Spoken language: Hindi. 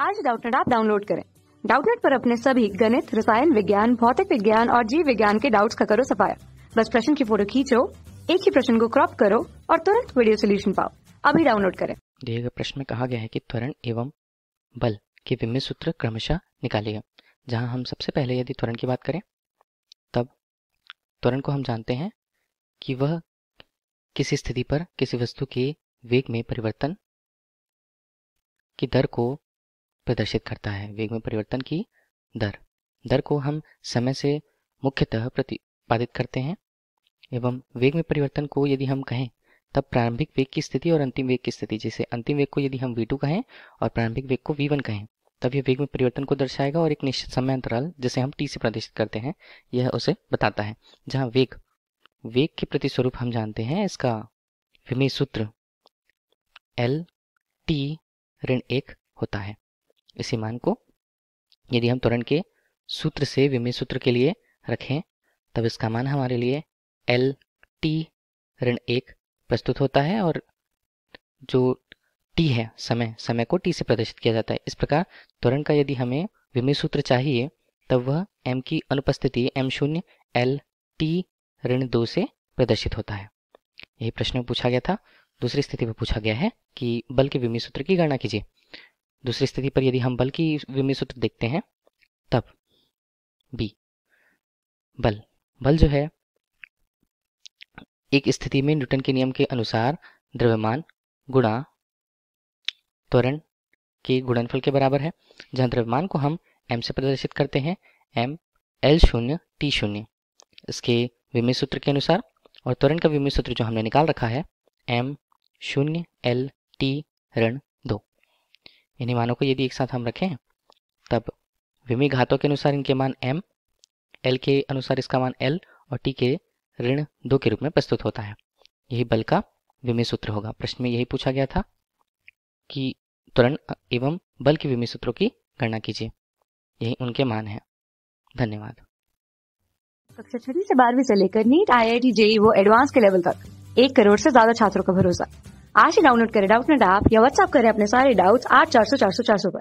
आज डाउटनेट ऐप डाउनलोड करें। डाउटनेट पर अपने सभी गणित, रसायन विज्ञान, भौतिक विज्ञान और जीव विज्ञान के डाउट्स का करो सफाया। बस प्रश्न की फ़ोटो खींचो, एक ही प्रश्न को क्रॉप करो और तुरंत वीडियो सोल्यूशन पाओ। अभी डाउनलोड करें। दिए गए प्रश्न में कहा गया है कि त्वरण एवं बल के विमित सूत्र क्रमशः निकालिए जहाँ हम सबसे पहले यदि त्वरण की बात करें, तब त्वरण को हम जानते हैं कि वह किसी स्थिति पर, किसी वस्तु के वेग में परिवर्तन की दर को प्रदर्शित करता है वेग में परिवर्तन की दर। दर को हम समय से मुख्यतः प्रतिपादित करते हैं। एवं वेग में परिवर्तन को यदि हम कहें, तब प्रारंभिक वेग की स्थिति और अंतिम वेग की स्थिति। जैसे अंतिम वेग को यदि हम v2 कहें और प्रारंभिक वेग को v1 कहें, तब यह वेग में परिवर्तन को दर्शाएगा और एक निश्चित समय अंतराल, जिसे हम t से प्रदर्शित करते हैं, यह उसे बताता है। जहाँ वेग वेग के प्रति स्वरूप हम जानते हैं, इसका विमेय सूत्र एल टी ऋण एक होता है। इसी मान को। यदि हम त्वरण के सूत्र से विमेय सूत्र के लिए रखें, तब इसका मान हमारे लिए एल टी ऋण एक प्रस्तुत होता है और जो टी है, समय समय को टी से प्रदर्शित किया जाता है। इस प्रकार त्वरण का यदि हमें विमेय सूत्र चाहिए, तब वह एम की अनुपस्थिति एम शून्य एल टी ऋण दो से प्रदर्शित होता है। यही प्रश्न में पूछा गया था। दूसरी स्थिति पर पूछा गया है कि बल के विमेय सूत्र की गणना कीजिए। दूसरी स्थिति पर यदि हम बल की विमेय सूत्र देखते हैं, तब बी बल। बल जो है, एक स्थिति में न्यूटन के नियम के अनुसार द्रव्यमान गुणा त्वरण के गुणनफल के बराबर है, जहाँ द्रव्यमान को हम एम से प्रदर्शित करते हैं एम एल शून्य टी शून्य। इसके विमय सूत्र के अनुसार और त्वरण का विमय सूत्र जो हमने निकाल रखा है एम शून्य एल टी ऋण इन्हीं मानों को यदि एक साथ हम रखें, तब विमेय घातों के अनुसार इनके मान एम एल के अनुसार इसका मान एल और टी के ऋण दो के रूप में प्रस्तुत होता है। यही बल का विमेय सूत्र होगा। प्रश्न में यही पूछा गया था कि त्वरण एवं बल के विमेय सूत्रों की गणना कीजिए। यही उनके मान है। धन्यवाद। कक्षा छठी से बारहवीं से लेकर NEET I I T JEE वो एडवांस के लेवल तक एक करोड़ से ज़्यादा छात्रों का भरोसा। आज ही डाउनलोड करें डाउट डाउटनेट ऐप या व्हाट्सएप करें अपने सारे डाउट्स आठ चार सौ चार सौ चार सौ पर।